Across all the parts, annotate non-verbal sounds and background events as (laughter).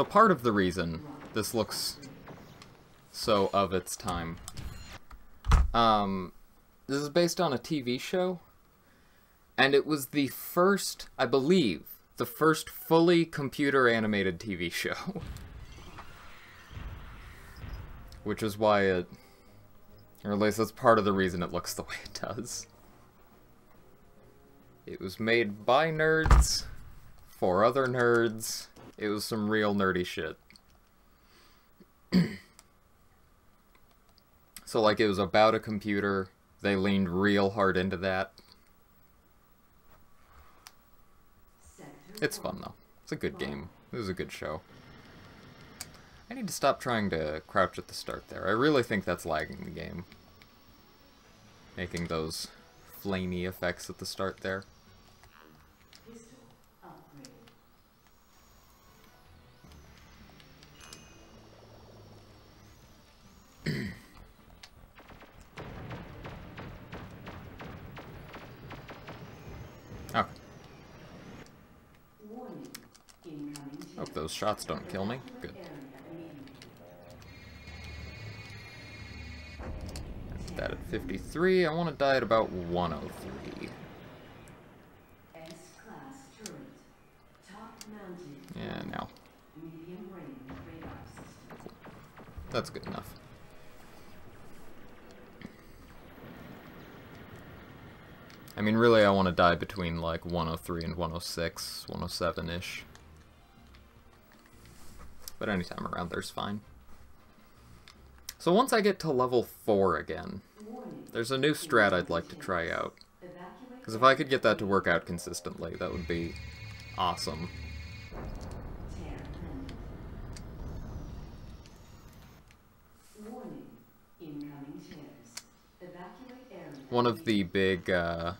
So part of the reason this looks so of its time. Um, this is based on a TV show, and it was the first, I believe, the first fully computer animated TV show. (laughs) Which is why it, or at least that's part of the reason it looks the way it does. It was made by nerds, for other nerds. It was some real nerdy shit. (clears throat) so, like, it was about a computer. They leaned real hard into that. It's fun, though. It's a good game. It was a good show. I need to stop trying to crouch at the start there. I really think that's lagging the game. Making those flamey effects at the start there. Those shots don't kill me. Good. That at 53. I want to die at about 103. Yeah, now. Cool. That's good enough. I mean, really, I want to die between, like, 103 and 106, 107-ish. But anytime around there's fine. So once I get to level 4 again, there's a new strat I'd like to try out. Because if I could get that to work out consistently, that would be awesome. One of the big uh,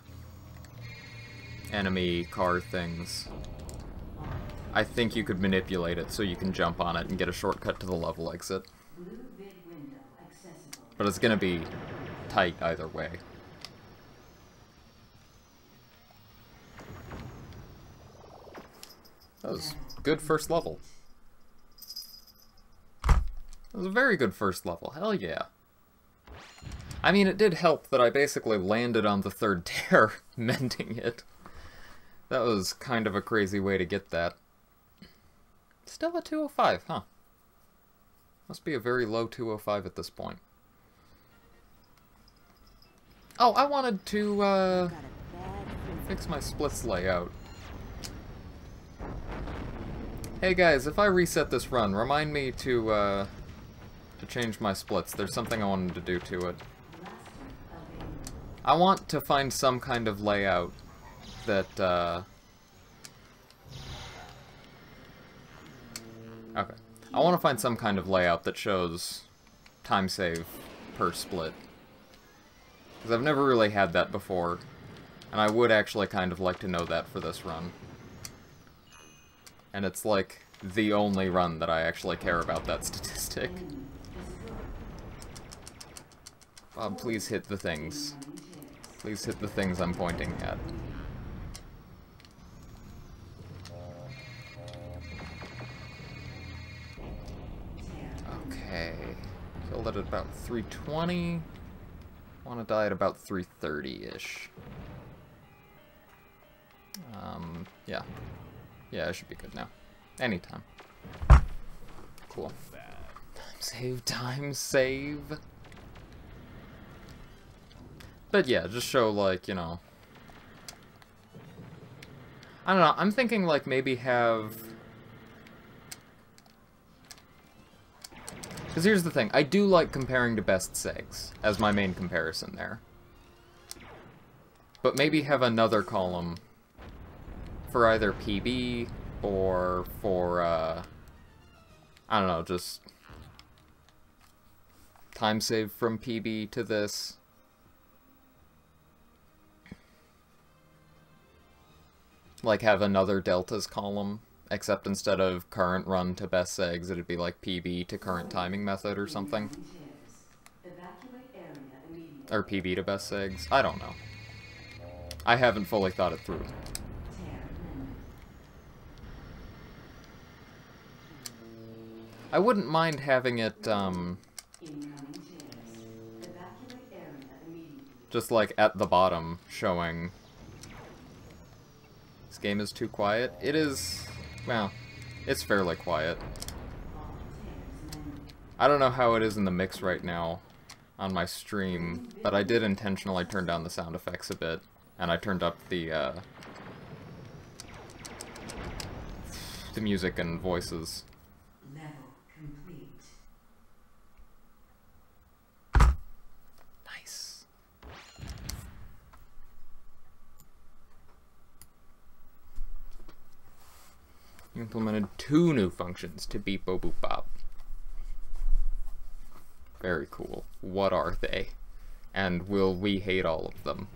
enemy car things, I think you could manipulate it so you can jump on it and get a shortcut to the level exit. But it's gonna be tight either way. That was good first level. That was a very good first level, hell yeah. I mean, it did help that I basically landed on the third (laughs) tear, mending it. That was kind of a crazy way to get that. Still a 205, huh? Must be a very low 205 at this point. Oh, I wanted to, uh, fix my splits layout. Hey guys, if I reset this run, remind me to, uh, to change my splits. There's something I wanted to do to it. I want to find some kind of layout that, uh... Okay. I want to find some kind of layout that shows time save per split. Because I've never really had that before, and I would actually kind of like to know that for this run. And it's like the only run that I actually care about that (laughs) statistic. Bob, please hit the things. Please hit the things I'm pointing at. 320. Want to die at about 330-ish. Um, yeah. Yeah, I should be good now. Anytime. Cool. Time save, time save. But yeah, just show, like, you know... I don't know, I'm thinking, like, maybe have... Because here's the thing, I do like comparing to best segs as my main comparison there. But maybe have another column for either PB or for, uh, I don't know, just time save from PB to this. Like have another deltas column, except instead of current run to best segs, it'd be like PB to current timing method or something. Or PB to best segs. I don't know. I haven't fully thought it through. I wouldn't mind having it, um, just like at the bottom showing this game is too quiet. It is, well, it's fairly quiet. I don't know how it is in the mix right now on my stream, but I did intentionally turn down the sound effects a bit, and I turned up the, uh, the music and voices. Level complete. Nice. You implemented two new functions to Beep Bo Boop Bop. Very cool. What are they? And will we hate all of them?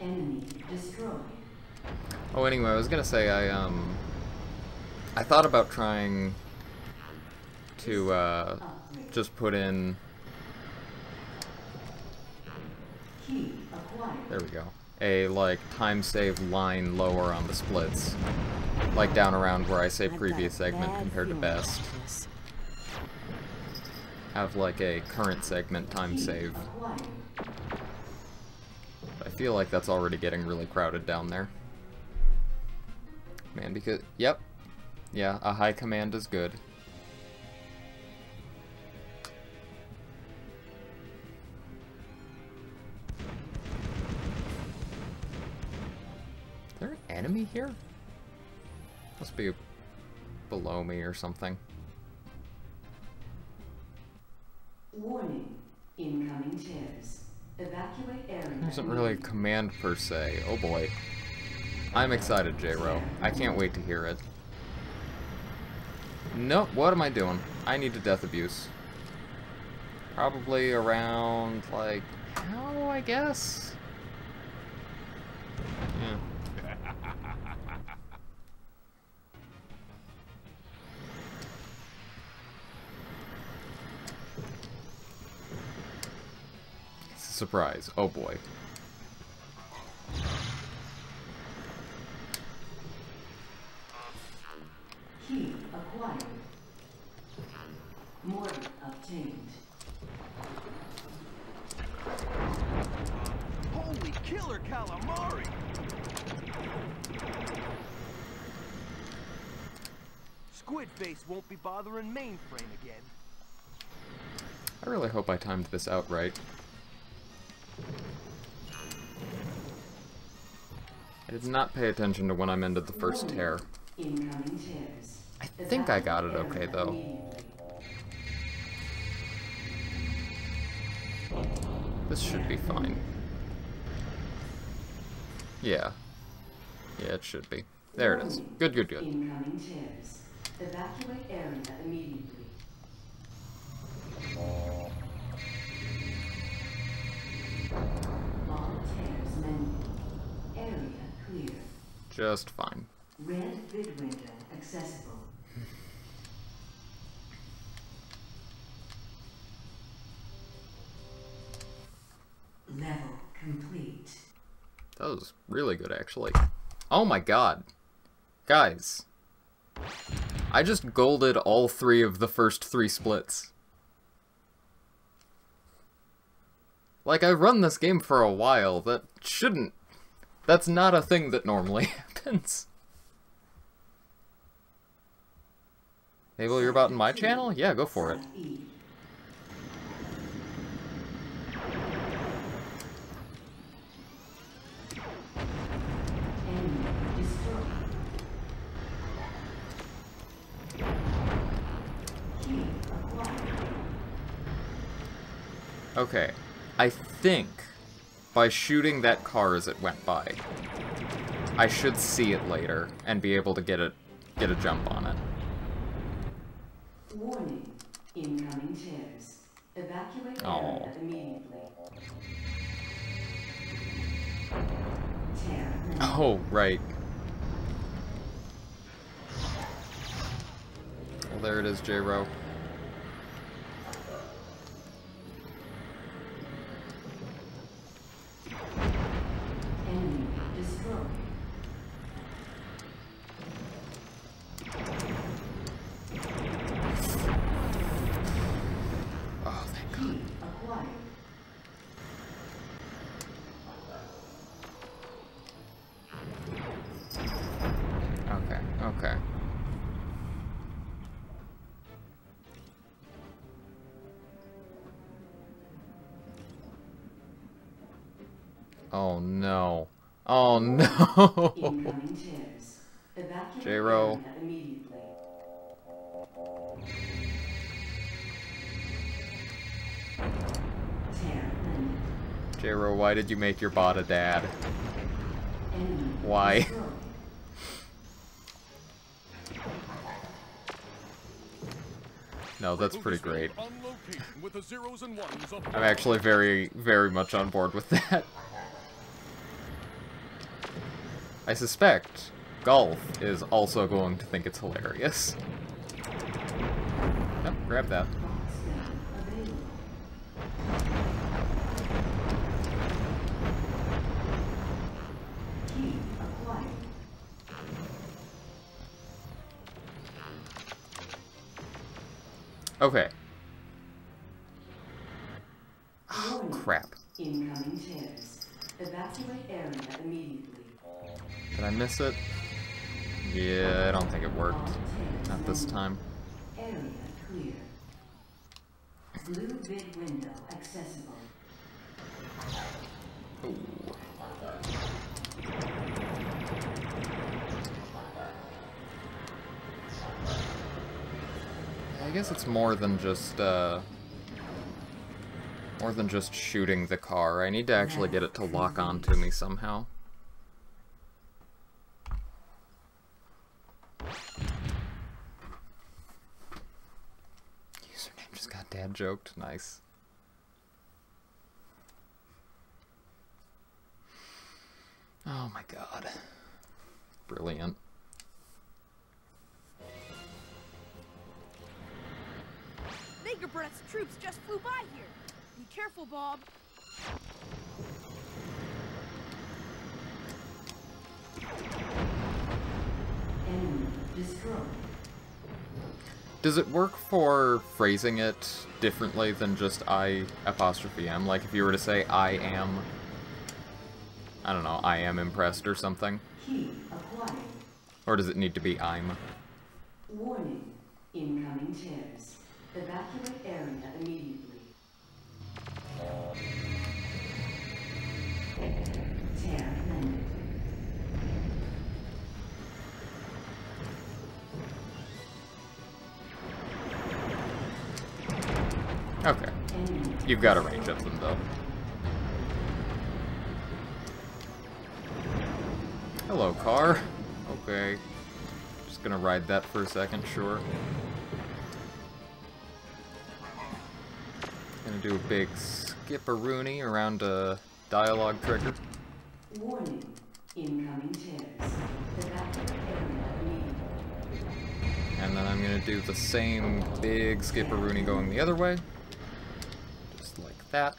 Enemy destroyed. Oh, anyway, I was gonna say I um, I thought about trying to uh, just put in. There we go. A like time save line lower on the splits, like down around where I say previous segment compared to best. Have like a current segment time save. I feel like that's already getting really crowded down there. Man, because yep, yeah, a high command is good. Enemy here? Must be below me or something. Warning. Incoming tears. Evacuate area. There isn't really a command per se. Oh boy. I'm excited, J-Ro. I can't wait to hear it. Nope, what am I doing? I need to death abuse. Probably around, like, how, I guess? Surprise. Oh boy. Key acquired. Mortar obtained. Holy killer calamari! Squid face won't be bothering mainframe again. I really hope I timed this out right. I did not pay attention to when I ended the first tear. Incoming tears. I think I got it okay, though. This should be fine. Yeah. Yeah, it should be. There it is. Good, good, good. Incoming tears. Evacuate area immediately. Just fine. Red vid window accessible. Level complete. That was really good, actually. Oh my god. Guys. I just golded all three of the first three splits. Like, I've run this game for a while. That shouldn't... That's not a thing that normally (laughs) happens. Abel, you're about in my channel? Yeah, go for it. Okay. I think by shooting that car as it went by, I should see it later and be able to get it get a jump on it. Warning. Incoming tears. Evacuate immediately. Oh, right. Well, there it is, J-Ro. Incoming tears. Evacuate J-Ro. immediately. J-Ro, why did you make your bot a dad? Enemy Why? (laughs) No, that's pretty great. On location with the zeros and ones of I'm actually very, very much on board with that. I suspect Golf is also going to think it's hilarious. Yep, grab that. Okay. It? Yeah, I don't think it worked. Not this time. Area clear. Blue vid window accessible. Ooh. I guess it's more than just, uh... More than just shooting the car. I need to actually get it to lock onto me somehow. Username just got dad joked. Nice. Oh my god. Brilliant. Megabyte's troops just flew by here. Be careful, Bob. Enemy destroyed. Does it work for phrasing it differently than just I apostrophe am? Like if you were to say I am, I don't know, I am impressed or something? Key. Or does it need to be I'm? Warning. Incoming tears. Evacuate area immediately. You've got a range of them though. Hello, car. Okay. Just gonna ride that for a second, sure. Gonna do a big skip-a-rooney around a dialogue trigger. Warning. Incoming area immediately. And then I'm gonna do the same big skipper-rooney going the other way. That.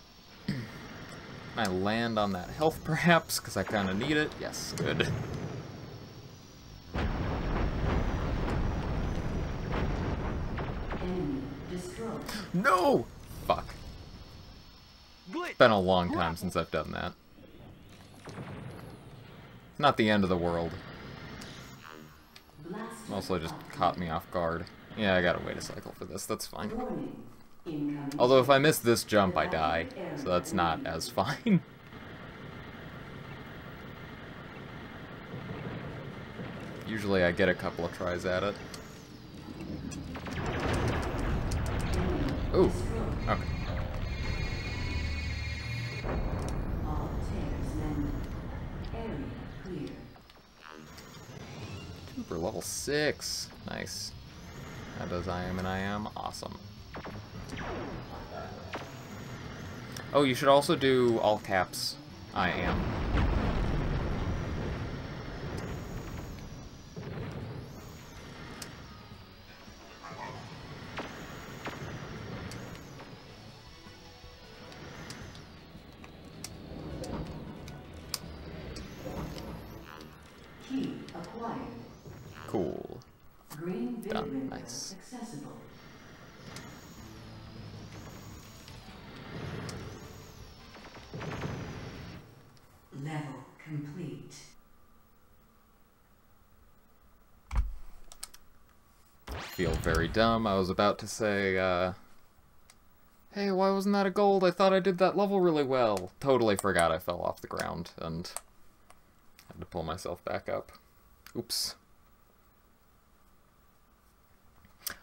I land on that health perhaps, because I kind of need it. Yes, good. No! Fuck. Glitch! Been a long time since I've done that. Not the end of the world. Mostly just caught me off guard. Yeah, I gotta wait a cycle for this, that's fine. Although if I miss this jump, I die. So that's not as fine. (laughs) Usually I get a couple of tries at it. Ooh, okay. Super level 6. Nice. That does I am and I am. Awesome. Oh, you should also do all caps. I am. Very dumb. I was about to say, uh... Hey, why wasn't that a gold? I thought I did that level really well. Totally forgot I fell off the ground, and... had to pull myself back up. Oops.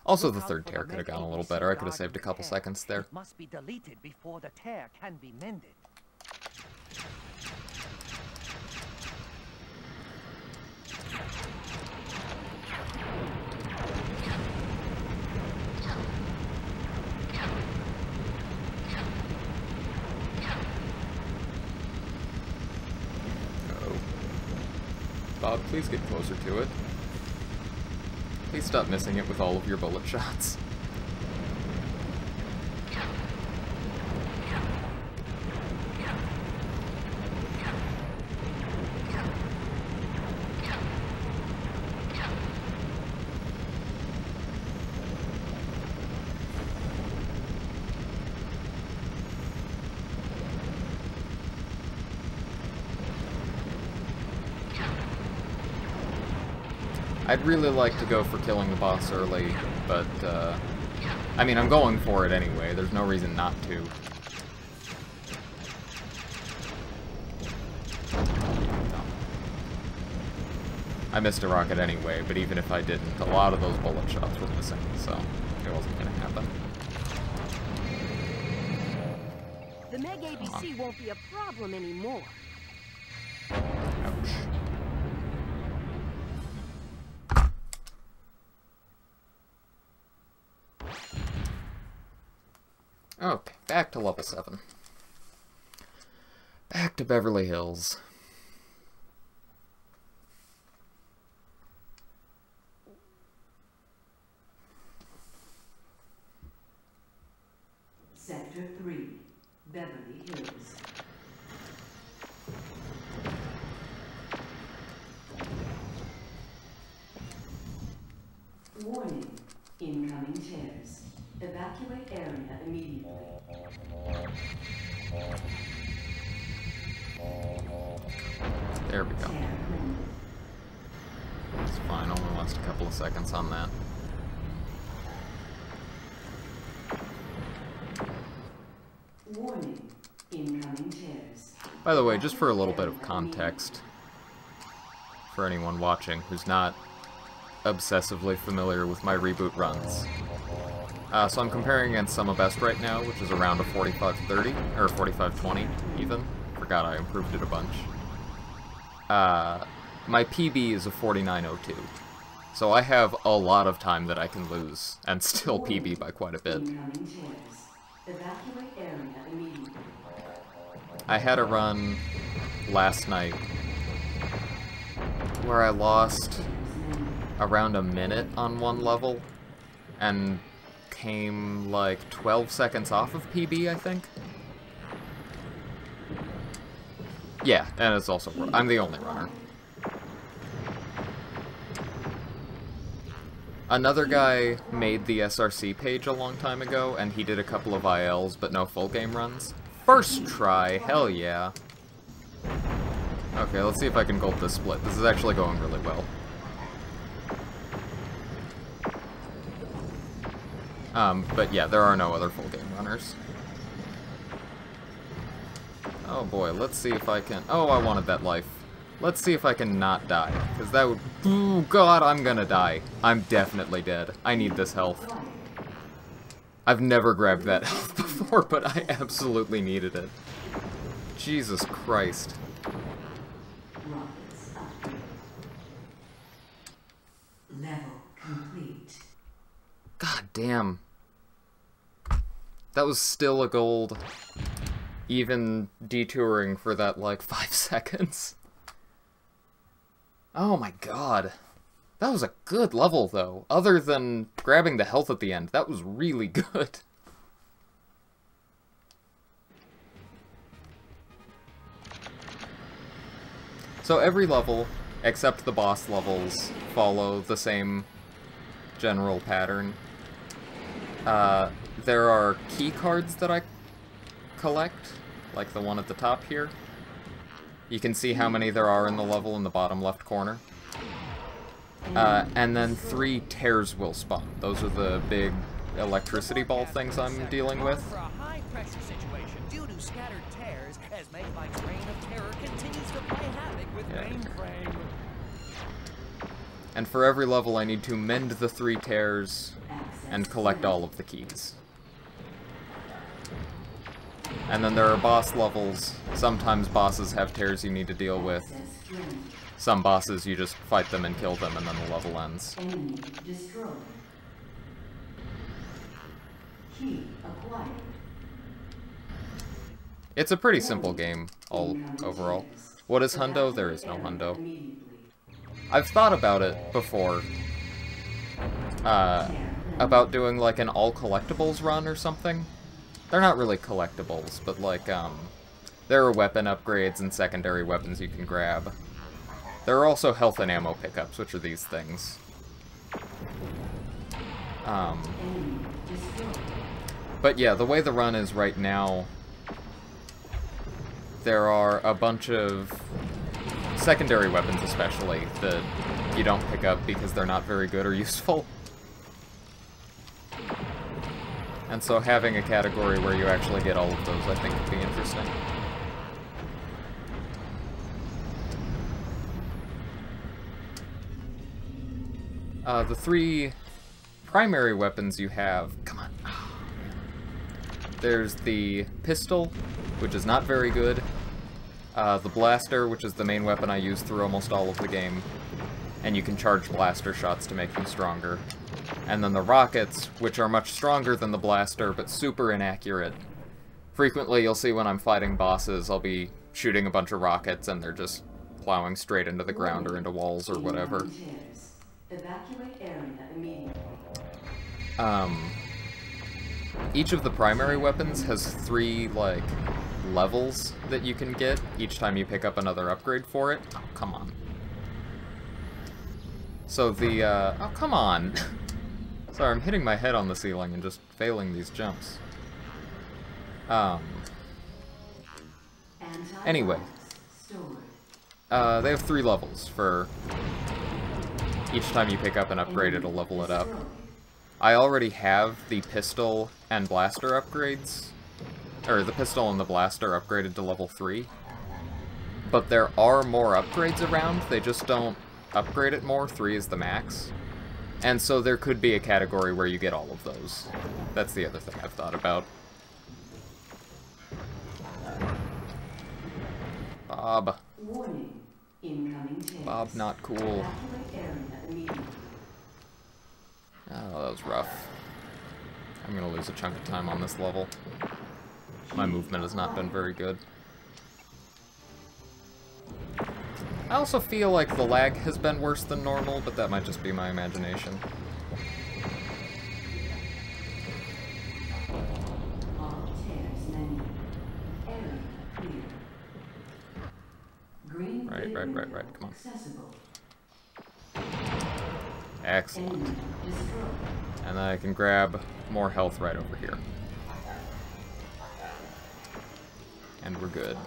Also, the third tear could have gone a little better. I could have saved a couple seconds there. Must be deleted before the tear can be mended. Oh. Bob, please get closer to it. Please stop missing it with all of your bullet shots. I'd really like to go for killing the boss early, but, uh... I mean, I'm going for it anyway. There's no reason not to. I missed a rocket anyway, but even if I didn't, a lot of those bullet shots were missing, so it wasn't gonna happen. The Meg ABC won't be a problem anymore. Back to level 7. Back to Beverly Hills. Sector 3, Beverly Hills. Warning, seconds on that. Warning, incoming tears. By the way, just for a little bit of context, for anyone watching who's not obsessively familiar with my reboot runs. Uh, so I'm comparing against Summa Best right now, which is around a 4530, or 4520 even. Forgot I improved it a bunch. Uh, my PB is a 4902. So I have a lot of time that I can lose, and still PB by quite a bit. I had a run last night where I lost around a minute on one level and came like 12 seconds off of PB, I think. Yeah, and it's also I'm the only runner. Another guy made the SRC page a long time ago, and he did a couple of ILs, but no full game runs. First try, hell yeah. Okay, let's see if I can gold this split. This is actually going really well. Um, but yeah, there are no other full game runners. Oh boy, let's see if I can... Oh, I wanted that life. Let's see if I can not die, because that would... Ooh, God, I'm gonna die. I'm definitely dead. I need this health. I've never grabbed that (laughs) health before, but I absolutely needed it. Jesus Christ. Level complete. God damn. That was still a gold. Even detouring for that, like, (laughs) five seconds. Oh my god. That was a good level, though. Other than grabbing the health at the end, that was really (laughs) good. So every level, except the boss levels, follow the same general pattern. Uh, there are key cards that I collect, like the one at the top here. You can see how many there are in the level in the bottom left corner. Uh, and then three tears will spawn. Those are the big electricity ball things I'm dealing with. For a high-pressure situation due to scattered tears, as Megabyte's reign of terror continues to play havoc with Yeah. mainframe. And for every level, I need to mend the three tears and collect all of the keys. And then there are boss levels. Sometimes bosses have tears you need to deal with. Some bosses, you just fight them and kill them, and then the level ends. It's a pretty simple game, all overall. What is hundo? There is no hundo. I've thought about it before. Uh, about doing like an all collectibles run or something. They're not really collectibles, but like, um, there are weapon upgrades and secondary weapons you can grab. There are also health and ammo pickups, which are these things. Um, but yeah, the way the run is right now, there are a bunch of secondary weapons especially that you don't pick up because they're not very good or (laughs) useful. And so having a category where you actually get all of those I think would be interesting. Uh, the three primary weapons you have... Come on. There's the pistol, which is not very good. Uh, the blaster, which is the main weapon I use through almost all of the game. And you can charge blaster shots to make them stronger. And then the rockets, which are much stronger than the blaster, but super inaccurate. Frequently, you'll see when I'm fighting bosses, I'll be shooting a bunch of rockets and they're just plowing straight into the ground or into walls or whatever. Um, each of the primary weapons has three, like, levels that you can get each time you pick up another upgrade for it. Oh, come on. So the, uh, oh, come on. (laughs) Sorry, I'm hitting my head on the ceiling and just failing these jumps. Um, Anyway. Uh, they have three levels for each time you pick up an upgrade, it'll level it up. I already have the pistol and blaster upgrades. Or the pistol and the blaster upgraded to level 3. But there are more upgrades around, they just don't upgrade it more. 3 is the max. And so there could be a category where you get all of those. That's the other thing I've thought about. Bob. Bob not cool. Oh, that was rough. I'm gonna lose a chunk of time on this level. My movement has not been very good. I also feel like the lag has been worse than normal, but that might just be my imagination. Right, right, right, right, come on. Excellent. And then I can grab more health right over here. And we're good.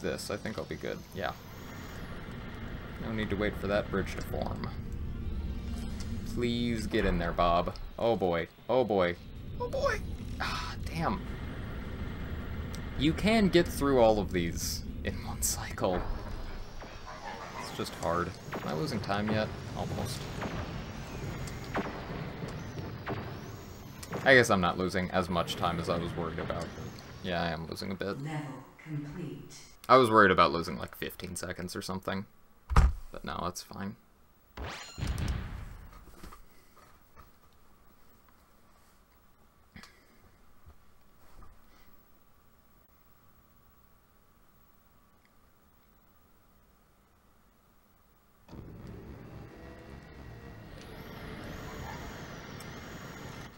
Do this. I think I'll be good. Yeah. No need to wait for that bridge to form. Please get in there, Bob. Oh boy. Oh boy. Oh boy. Ah, damn. You can get through all of these in one cycle. It's just hard. Am I losing time yet? Almost. I guess I'm not losing as much time as I was worried about. but Yeah, I am losing a bit. Level complete. I was worried about losing like 15 seconds or something. But no, it's fine.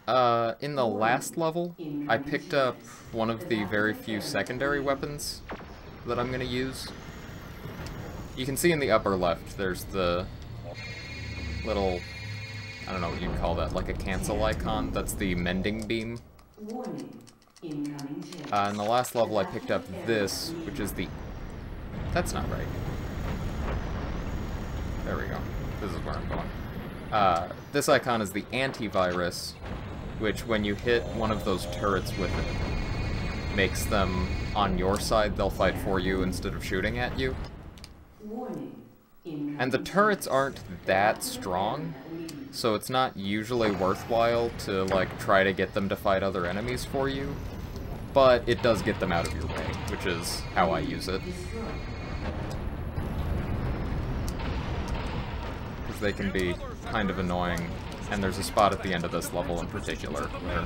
Uh, in the last level, I picked up one of the very few secondary weapons that I'm gonna use. You can see in the upper left, there's the little, I don't know what you'd call that, like a cancel icon. That's the mending beam. Uh, in the last level, I picked up this, which is the... That's not right. There we go. This is where I'm going. Uh, this icon is the antivirus, which when you hit one of those turrets with it, makes them on your side, they'll fight for you instead of shooting at you. And the turrets aren't that strong, so it's not usually worthwhile to, like, try to get them to fight other enemies for you. But it does get them out of your way, which is how I use it. Because they can be kind of annoying. And there's a spot at the end of this level in particular where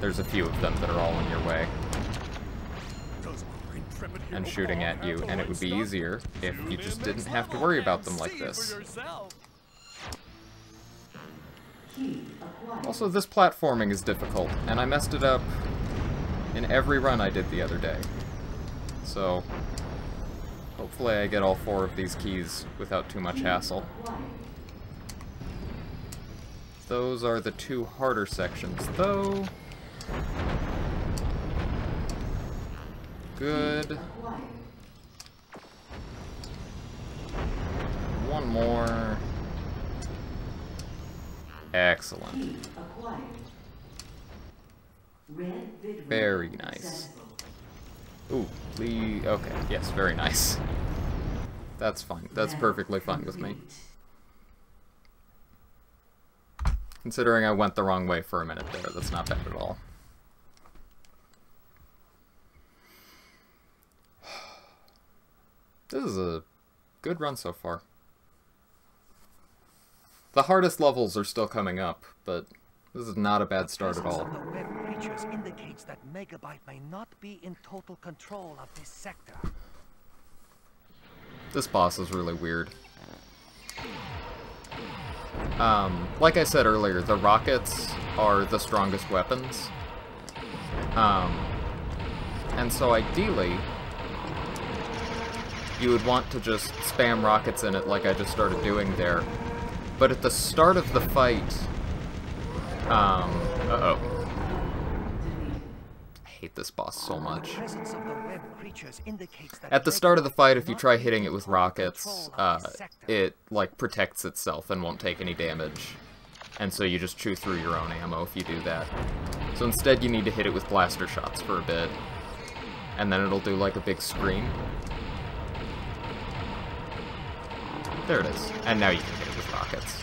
there's a few of them that are all in your way and shooting at you, and it would be easier if you just didn't have to worry about them like this. Also, this platforming is difficult, and I messed it up in every run I did the other day. So, hopefully I get all four of these keys without too much hassle. Those are the two harder sections, though. Good. One more. Excellent. Very nice. Ooh, Lee. Okay, yes, very nice. That's fine. That's perfectly fine with me. Considering I went the wrong way for a minute there, that's not bad at all. This is a good run so far. The hardest levels are still coming up, but this is not a bad start at all. Of the web creatures indicates that Megabyte may not be in total control of this sector. This boss is really weird. Um, like I said earlier, the rockets are the strongest weapons. Um, and so ideally, you would want to just spam rockets in it like I just started doing there. But at the start of the fight, um, uh-oh. I hate this boss so much. Presence of the web creatures indicates that At the start of the fight, if you try hitting it with rockets, uh, of this sector. it, like, protects itself and won't take any damage. And so you just chew through your own ammo if you do that. So instead you need to hit it with blaster shots for a bit. And then it'll do, like, a big scream. There it is. And now you can hit it with rockets.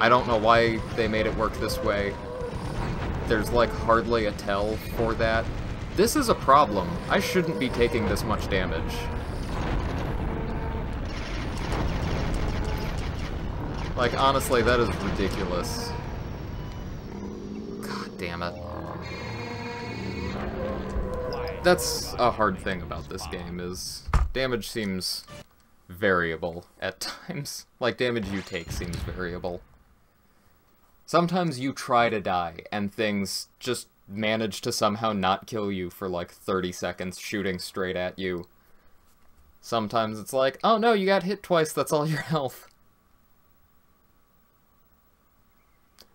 I don't know why they made it work this way. There's like hardly a tell for that. This is a problem. I shouldn't be taking this much damage. Like, honestly, that is ridiculous. God damn it. That's a hard thing about this game, is damage seems variable at times. (laughs) Like, damage you take seems variable. Sometimes you try to die, and things just manage to somehow not kill you for like 30 seconds shooting straight at you. Sometimes it's like, oh no, you got hit twice, that's all your (laughs) health.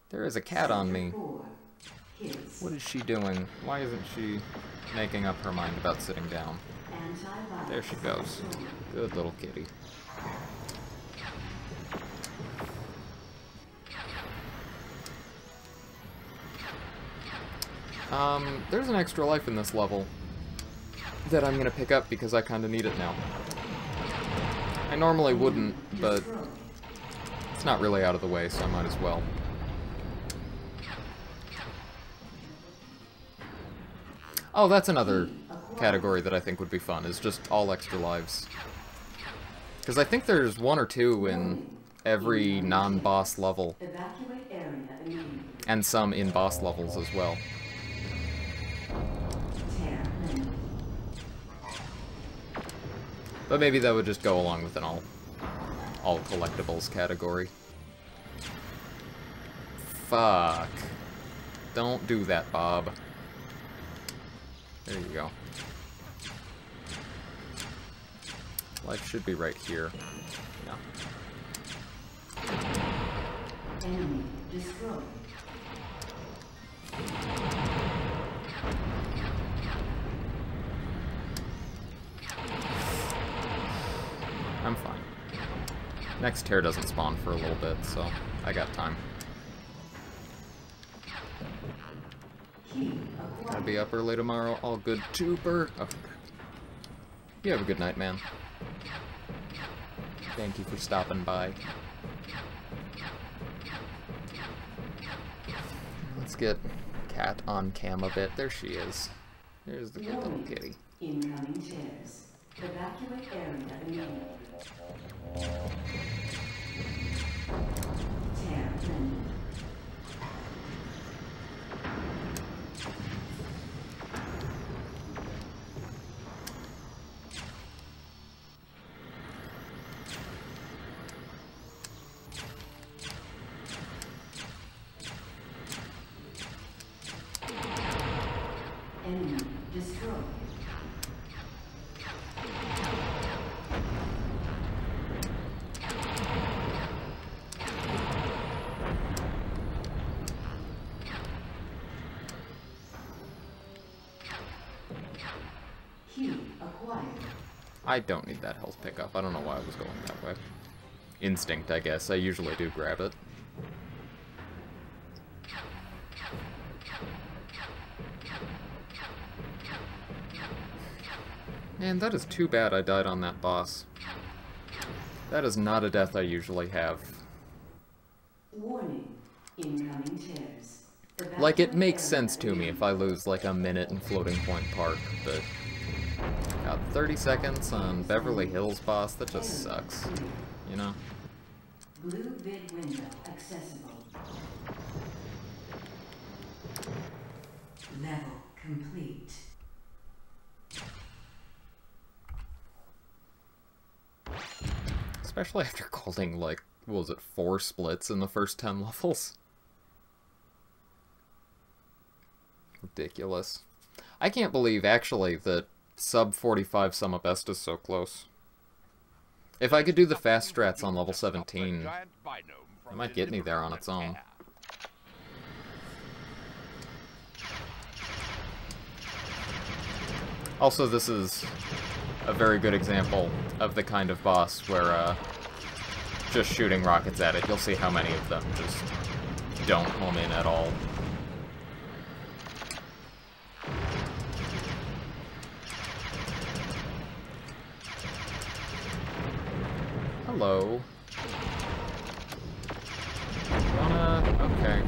There is a cat on me. What is she doing? Why isn't she making up her mind about sitting down? There she goes. Good little kitty. Um, there's an extra life in this level that I'm gonna pick up because I kinda need it now. I normally wouldn't, but it's not really out of the way, so I might as well. Oh, that's another category that I think would be fun, is just all extra lives. Because I think there's one or two in every non-boss level, and some in boss levels as well. But maybe that would just go along with an all, all collectibles category. Fuck. Don't do that, Bob. There you go. Life should be right here. Yeah. Enemy destroyed. I'm fine. Next tear doesn't spawn for a little bit, so I got time. I'll be up early tomorrow. All good, Trooper. Okay. Oh, you have a good night, man. Thank you for stopping by. Let's get Cat on cam a bit. There she is. There's the good little kitty. Incoming. Evacuate area immediately. That health pickup. I don't know why I was going that way. Instinct, I guess. I usually do grab it. Man, that is too bad I died on that boss. That is not a death I usually have. Like, it makes sense to me if I lose like a minute in Floating Point Park, but... Got 30 seconds on Beverly Hills boss, that just sucks. You know? Blue vid window accessible. Level complete. Especially after holding, like, what was it, four splits in the first 10 levels? Ridiculous. I can't believe, actually, that sub 45 Sum of Best is so close. If I could do the fast strats on level 17, it might get me there on its own. Also, this is a very good example of the kind of boss where uh, just shooting rockets at it, you'll see how many of them just don't home in at all. Wanna... okay.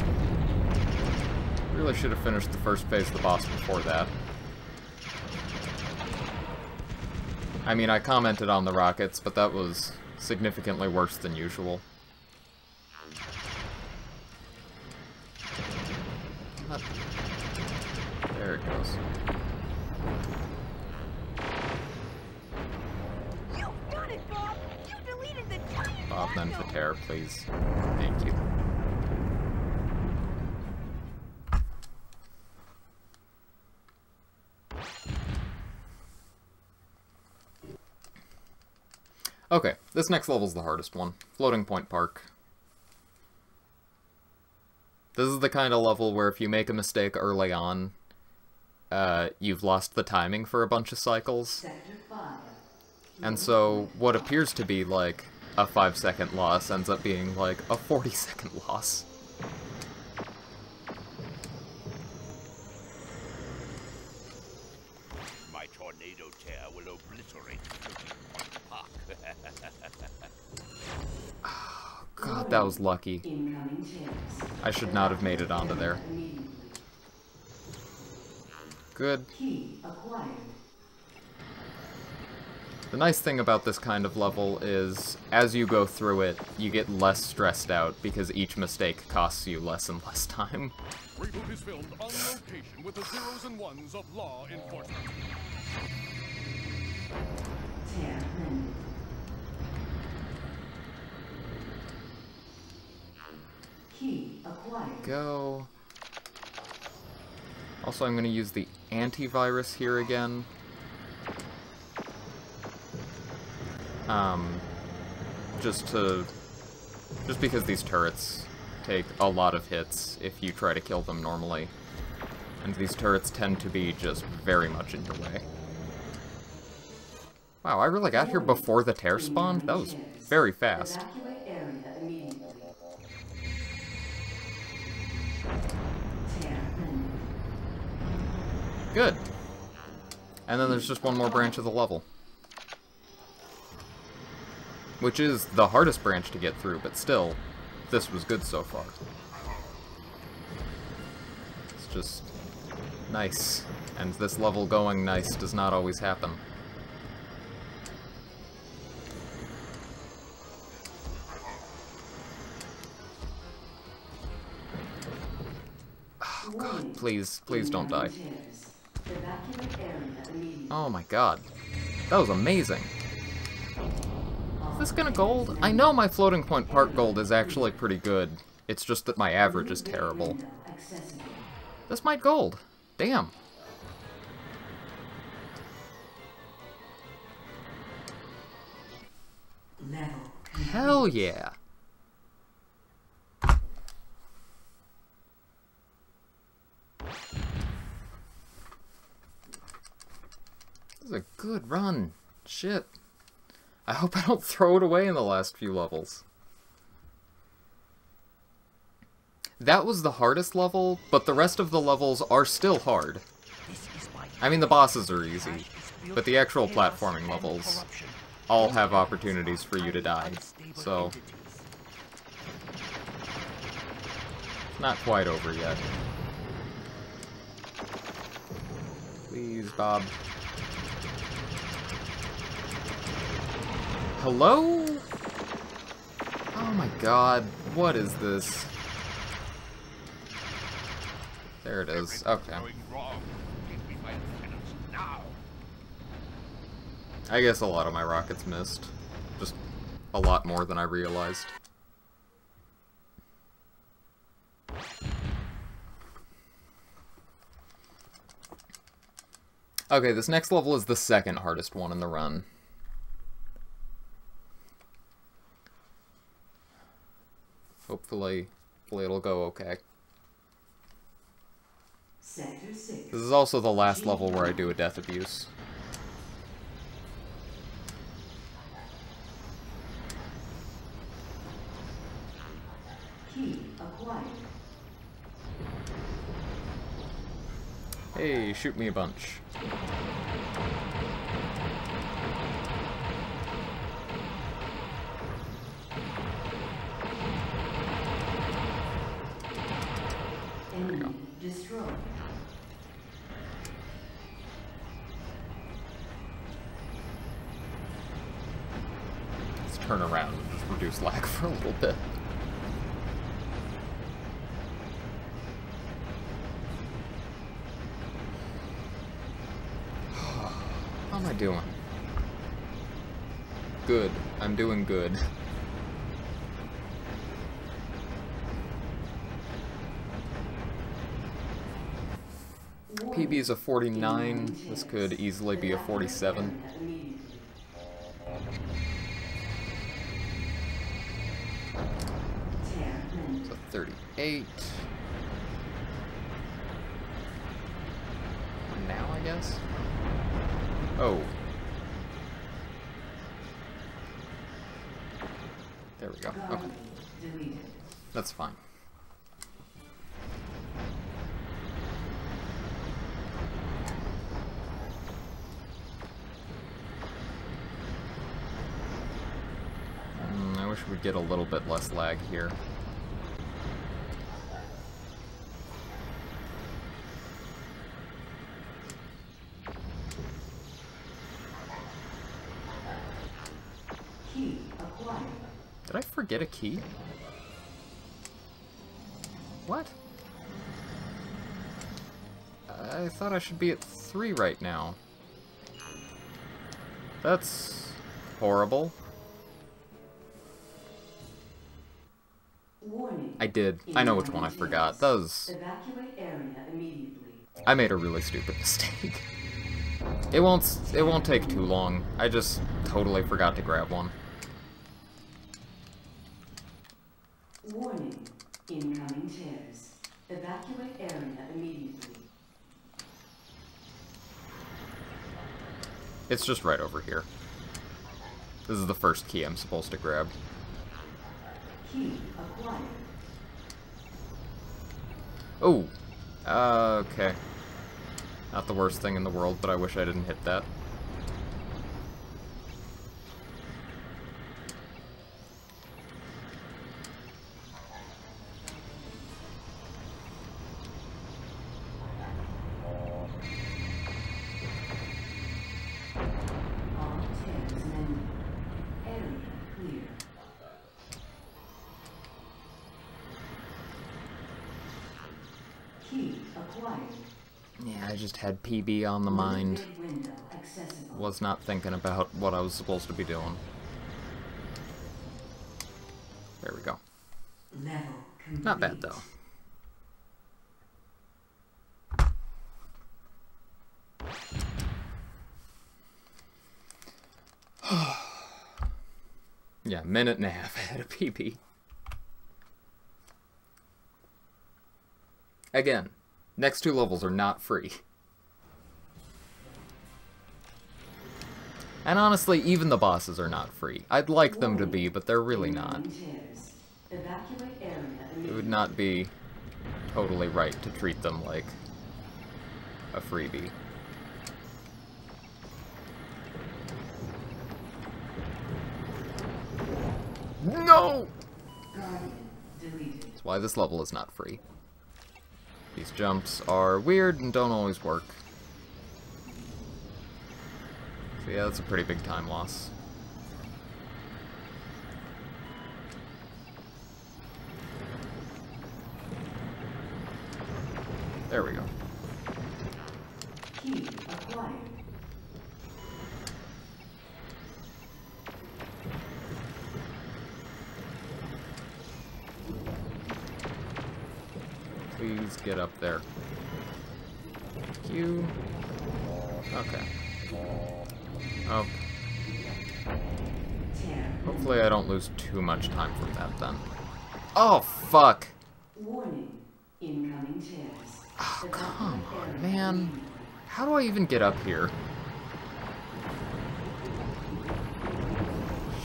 Really should have finished the first phase of the boss before that. I mean, I commented on the rockets, but that was significantly worse than usual. There it goes. Giant for! Menfater, please. Thank you. Okay, this next level's the hardest one. Floating Point Park. This is the kind of level where if you make a mistake early on, uh, you've lost the timing for a bunch of cycles. And so, what appears to be like a 5 second loss ends up being like a 40 second loss. My tornado tear will obliterate Floating Point Park. (laughs) (sighs) God, that was lucky. I should not have made it onto there. Immediately. Good. The nice thing about this kind of level is, as you go through it, you get less stressed out because each mistake costs you less and less (laughs) time. Reboot is filmed on location with the zeros and ones of law enforcement. Tear. Key acquired. go. Also, I'm going to use the antivirus here again. Um, just to... Just because these turrets take a lot of hits if you try to kill them normally. And these turrets tend to be just very much in your way. Wow, I really got here before the tear spawned? That was very fast. Good. And then there's just one more branch of the level. Which is the hardest branch to get through, but still, this was good so far. It's just nice. And this level going nice does not always happen. Oh god, please, please don't die. Tears. Evacuate area immediately. Oh my god. That was amazing. Is this gonna gold? I know my floating point park gold is actually pretty good. It's just that my average is terrible. This might gold. Damn. Hell yeah. This is a good run. Shit. I hope I don't throw it away in the last few levels. That was the hardest level, but the rest of the levels are still hard. I mean, the bosses are easy, but the actual platforming levels all have opportunities for you to die. So, not quite over yet. Please, Bob. Hello? Oh my god, what is this? There it is. Okay. Going wrong. Can we find penance now? I guess a lot of my rockets missed. Just a lot more than I realized. Okay, this next level is the second hardest one in the run. Hopefully, hopefully it'll go okay. This is also the last level where I do a death abuse. Hey, shoot me a bunch. Destroyed. Let's turn around and just reduce lag (laughs) for a little bit. (sighs) How am I doing? Good. I'm doing good. (laughs) PB is a 49. This could easily be a 47. Immediately. Tear removed. So 38. Now, I guess? Oh. There we go. Okay. Guardian deleted. That's fine. Mm, I wish we'd get a little bit less lag here. Did I forget a key? What? I thought I should be at three right now. That's horrible. I did. I know which one I forgot. That was... Evacuate area immediately. I made a really stupid (laughs) mistake. It won't it won't take too long. I just totally forgot to grab one. Warning. Incoming tears. Evacuate area immediately. It's just right over here. This is the first key I'm supposed to grab. Key acquired. Oh. Uh, okay. Not the worst thing in the world, but I wish I didn't hit that. Had PB on the mind. Was not thinking about what I was supposed to be doing. There we go. Not bad, though. (sighs) yeah, minute and a half (laughs) ahead of PP. Again, next two levels are not free. And honestly, even the bosses are not free. I'd like them to be, but they're really not. Incoming tears. Evacuate area It would not be totally right to treat them like a freebie. No! That's why this level is not free. These jumps are weird and don't always work. Yeah, that's a pretty big time loss. There we go. Key acquired. Please get up there. Q. Okay. Lose too much time from that then. Oh, fuck! Warning. Incoming tears. Oh, ah, come on, man. How do I even get up here?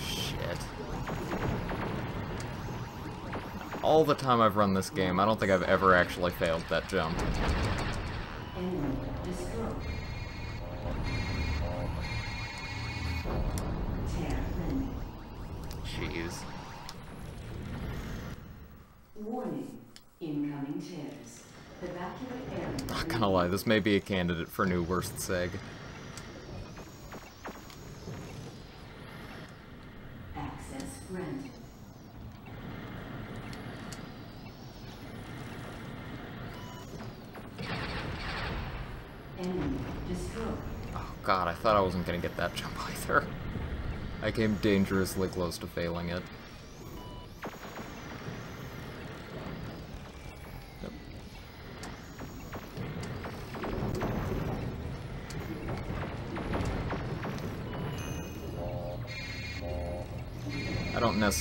Shit. All the time I've run this game, I don't think I've ever actually failed that jump. Gonna lie, this may be a candidate for new worst seg. Access granted. Enemy destroyed. Oh god, I thought I wasn't gonna get that jump (laughs) either. I came dangerously close to failing it.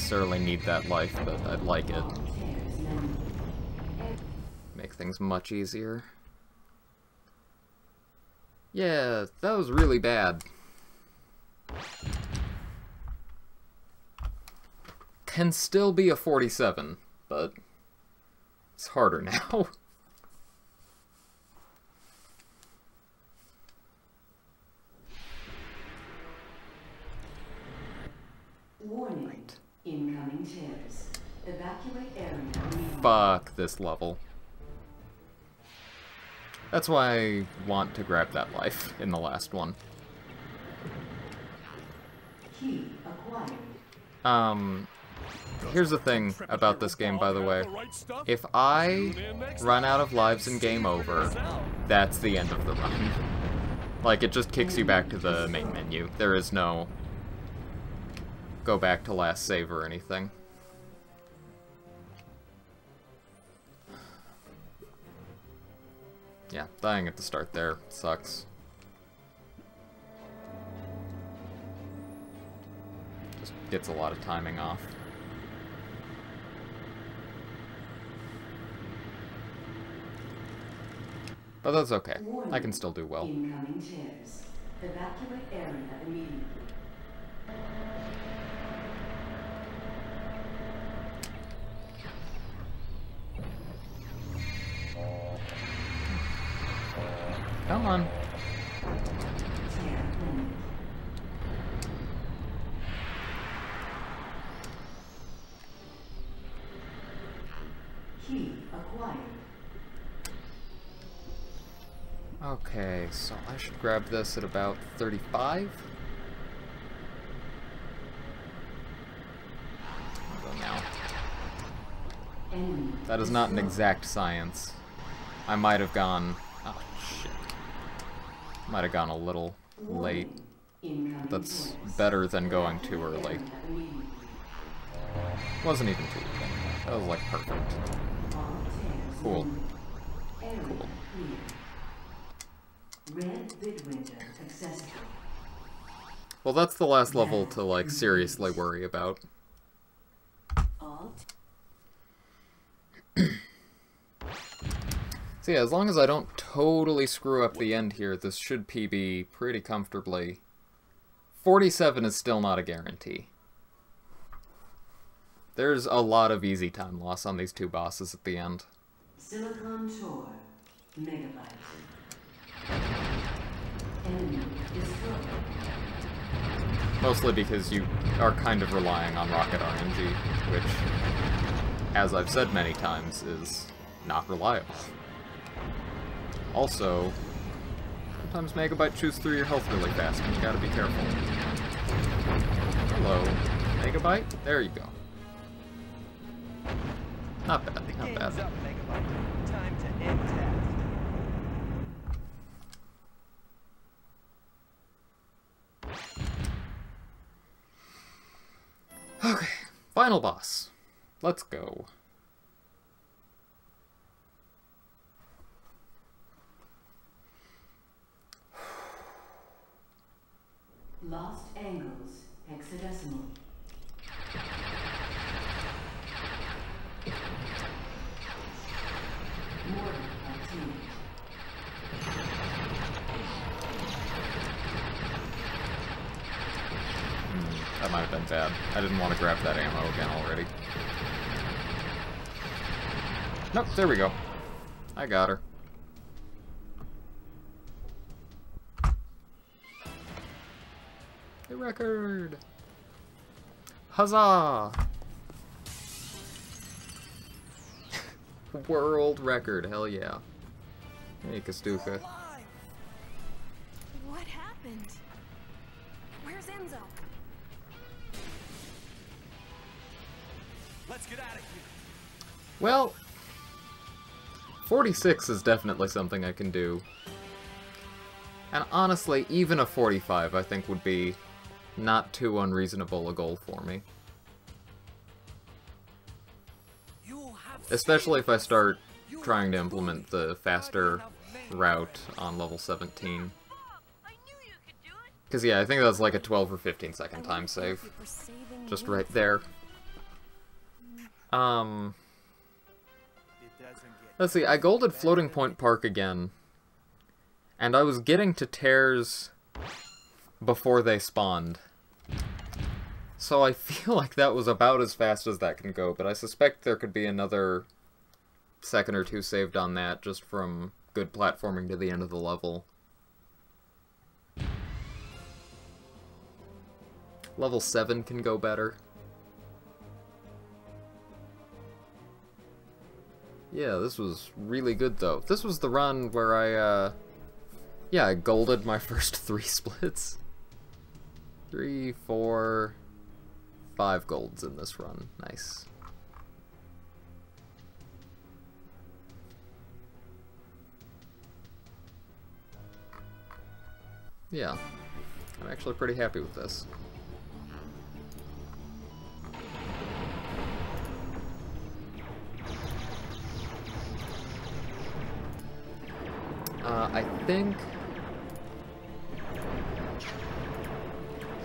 Necessarily need that life, but I'd like it. Make things much easier. Yeah, that was really bad. Can still be a 47, but it's harder (laughs) now. Warning. Incoming tears. Evacuate area immediately. Fuck this level. That's why I want to grab that life in the last one. Um, here's the thing about this game, by the way. If I run out of lives in game over, that's the end of the run. Like, it just kicks you back to the main menu. There is no go back to last save or anything. Yeah, dying at the start there sucks. Just gets a lot of timing off. But that's okay. I can still do well. Incoming. Evacuate area immediately. I should grab this at about 35? I'll go now. Enemy. That is not an exact science. I might have gone... Oh, shit. Might have gone a little late. That's better than going too early. Wasn't even too late. That was like perfect. Cool. eliminated. Area Cool. clear. Red vid window accessible. Well, that's the last level to, like, seriously worry about. All So yeah, as long as I don't totally screw up the end here, this should PB pretty comfortably. 47 is still not a guarantee. There's a lot of easy time loss on these two bosses at the end. Silicon Tor. Megabyte. Enemy destroyed. Mostly because you are kind of relying on Rocket RNG, which, as I've said many times, is not reliable. Also, sometimes Megabyte chews through your health really fast, and you gotta be careful. Hello, Megabyte? There you go. Not bad, not bad. up, Megabyte. Time to end test. Okay, final boss. Let's go. Lost angles. Hexadecimal. Mortar obtained. That might have been bad. I didn't want to grab that ammo again already. Nope, there we go. I got her. The record! Huzzah! (laughs) World record, hell yeah. Hey, Kastuka. Well, 46 is definitely something I can do. And honestly, even a 45 I think would be not too unreasonable a goal for me. Especially if I start trying to implement the faster guardian of man. route on level 17. Mom, I knew you could do it. Because yeah, I think that's like a 12 or 15 second time save. you for saving Just right there. Um, Let's see, I golded Floating Point Park again. And I was getting to tears before they spawned. So I (laughs) feel like that was about as fast as that can go, but I suspect there could be another second or two saved on that just from good platforming to the end of the level. Level 7 can go better. Yeah, this was really good though. This was the run where I, uh... Yeah, I golded my (laughs) first three splits. Three, four, five golds in this run. Nice. Yeah, I'm actually pretty happy with this. Uh, I think...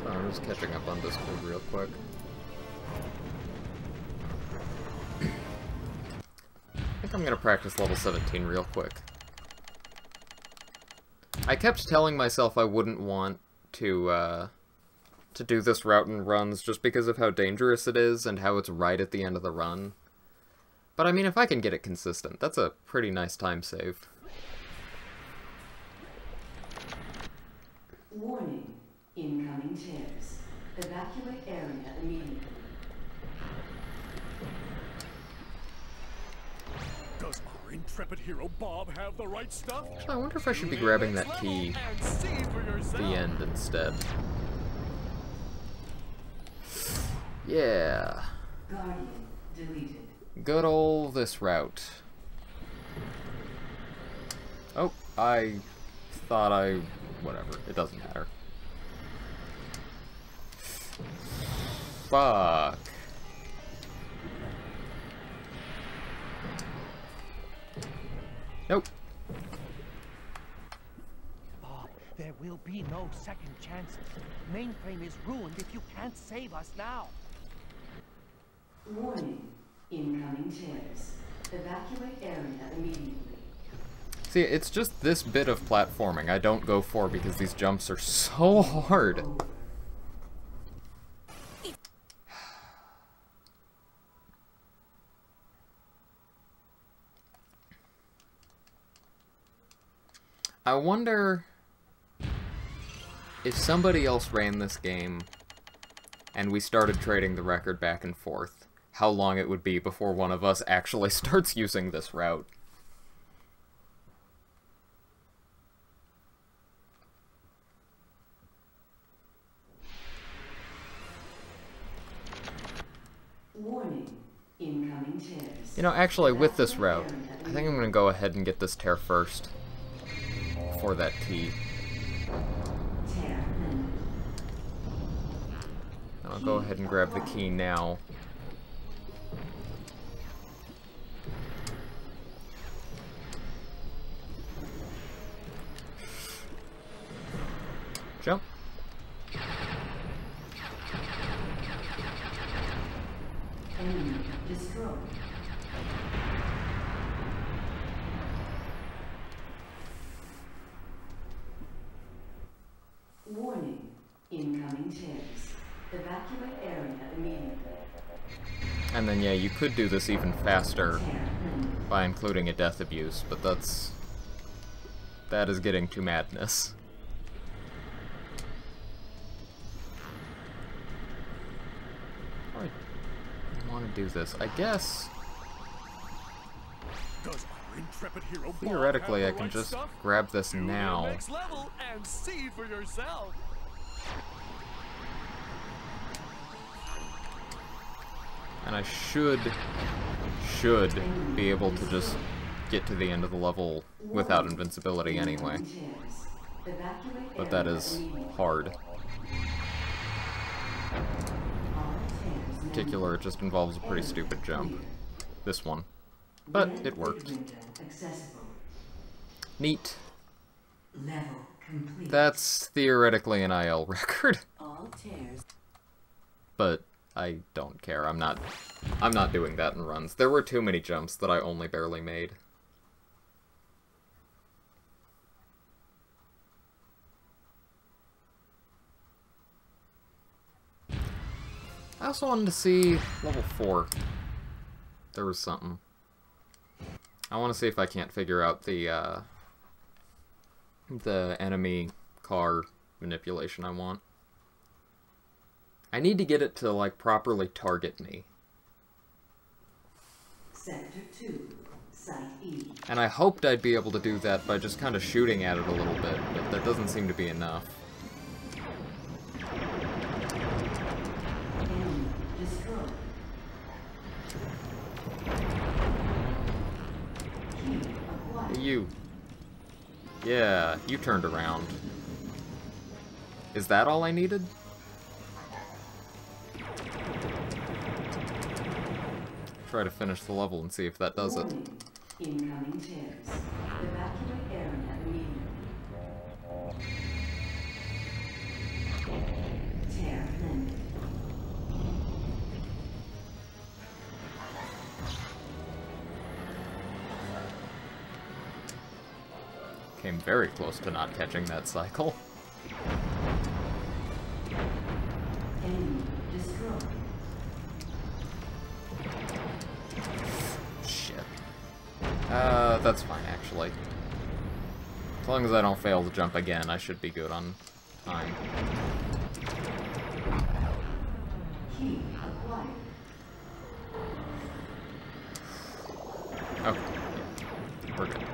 Sorry, I'm just catching up on Discord real quick. I think I'm gonna practice level 17 real quick. I kept telling myself I wouldn't want to, uh, to do this route in runs just because of how dangerous it is and how it's right at the end of the run. But I mean, if I can get it consistent, that's a pretty nice time save. Warning. Incoming tears. Evacuate area immediately. Does our intrepid hero Bob have the right stuff? I wonder if I should be grabbing that key level and see for at the end instead. Yeah. Guardian deleted. Good ol' this route. Oh, I thought I... whatever. It doesn't matter. Fuck. Nope. Bob, there will be no second chances. Mainframe is ruined if you can't save us now. Warning. Incoming tears. Evacuate area immediately. See, it's just this bit of platforming I don't go for because these jumps are so hard. I wonder if somebody else ran this game and we started trading the record back and forth, how long it would be before one of us actually (laughs) starts using this route. Warning. Incoming tears. You know, actually, with this route, I think I'm going to go ahead and get this tear first. For that key. I'll go ahead and grab the key now. Jump. Enemy destroyed. Warning. Incoming tears. Evacuate area immediately. And then, yeah, you could do this even faster by including a death abuse, but that's... That is getting to madness. I want to do this. I guess, Does our intrepid hero theoretically, I can just grab this now. And see for yourself. And I should, should be able to just get to the end of the level without invincibility anyway. Incoming tears. Evacuate But that is hard. In particular, it just involves a pretty stupid jump. This one. But it worked. Neat. That's theoretically an IL (laughs) record, but I don't care. I'm not I'm not doing that in runs. There were too many jumps that I only barely made. I also wanted to see level 4. There was something. I want to see if I can't figure out the, uh, the enemy car manipulation I want. I need to get it to, like, properly target me. Sector 2. Site E. And I hoped I'd be able to do that by just kind of shooting at it a little bit, but that doesn't seem to be enough. Enemy destroyed. Key acquired. Hey, you. Yeah, you turned around. Is that all I needed? try to finish the level and see if that does it. Came very close to not catching that cycle. Uh, that's fine, actually. As long as I don't fail to jump again, I should be good on time. Okay. Yeah. We're good.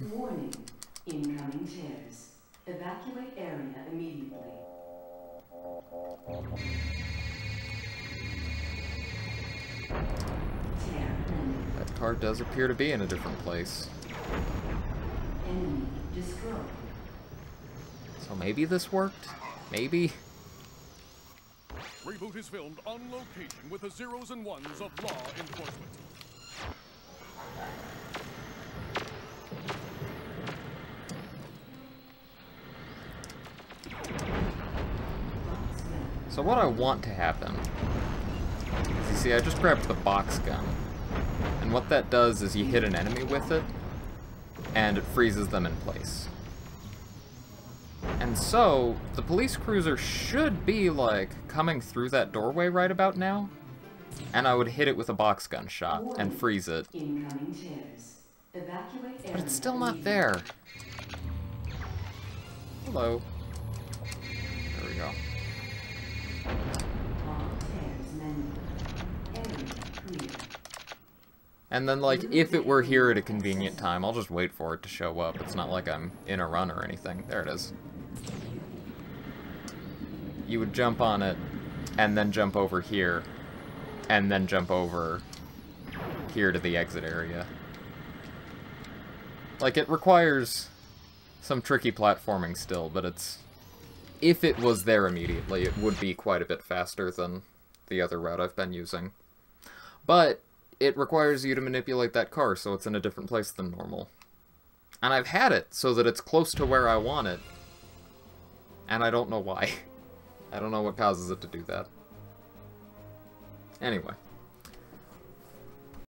Warning. Incoming tears. Evacuate area immediately. Car does appear to be in a different place. So maybe this worked? Maybe? Reboot is filmed on location with the zeros and ones of law enforcement. So what I want to happen is, you see, I just grabbed the box gun. And what that does is you hit an enemy with it, and it freezes them in place. And so, the police cruiser should be, like, coming through that doorway right about now. And I would hit it with a box gun shot and freeze it. Incoming tears. Evacuate area. But it's still not there. Hello. There we go. All tears mended. Area clear. And then, like, if it were here at a convenient time, I'll just wait for it to show up. It's not like I'm in a run or anything. There it is. You would jump on it, and then jump over here, and then jump over here to the exit area. Like, it requires some tricky platforming still, but it's... If it was there immediately, it would be quite a bit faster than the other route I've been using. But it requires you to manipulate that car so it's in a different place than normal. And I've had it so that it's close to where I want it. And I don't know why. (laughs) I don't know what causes it to do that. Anyway.